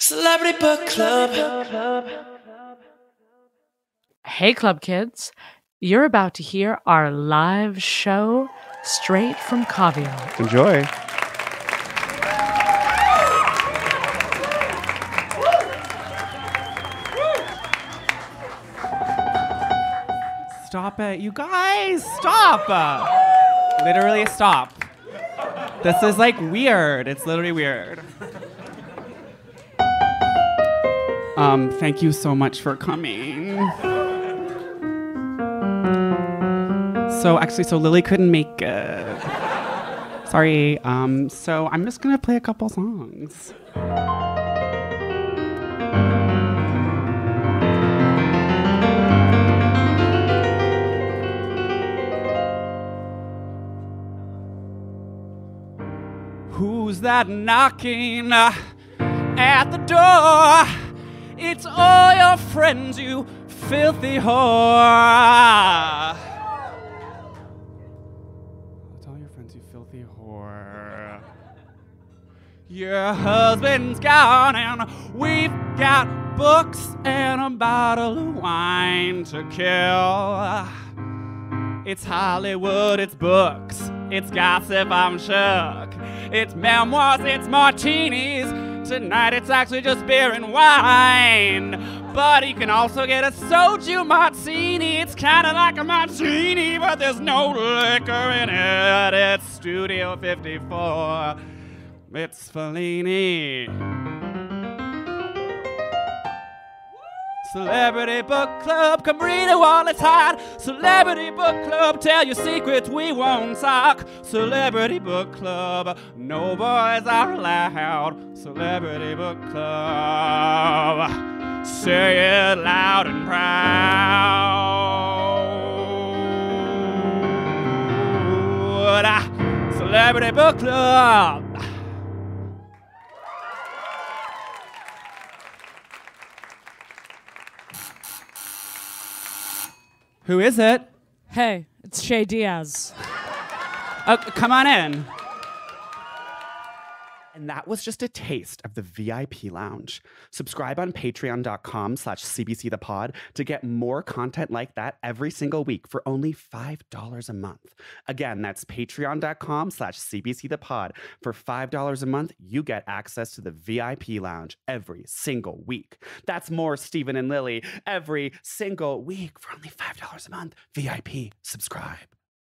Celebrity Book Club. Hey, Club Kids. You're about to hear our live show straight from Caveat. Enjoy. Stop it, you guys! Stop! Literally, stop. This is like weird. It's literally weird. Um, thank you so much for coming. So actually, so Lily couldn't make it. Sorry. Um, so I'm just gonna play a couple songs. Who's that knocking at the door? It's all your friends, you filthy whore. It's all your friends, you filthy whore. Your husband's gone, and we've got books and a bottle of wine to kill. It's Hollywood, it's books, it's gossip, I'm shook. It's memoirs, it's martinis. Tonight it's actually just beer and wine. But you can also get a soju martini. It's kind of like a martini, but there's no liquor in it. It's Studio 54. It's Fellini. Celebrity Book Club, come read it while it's hot. Celebrity Book Club, tell your secrets, we won't talk. Celebrity Book Club, no boys are allowed. Celebrity Book Club, say it loud and proud. Celebrity Book Club. Who is it? Hey, it's Shay Diaz. Uh, come on in. And that was just a taste of the VIP lounge. Subscribe on patreon.com slash cbcthepod to get more content like that every single week for only $5 a month. Again, that's patreon.com slash cbcthepod. For $5 a month, you get access to the VIP lounge every single week. That's more Steven and Lily every single week for only $5 a month. VIP, subscribe.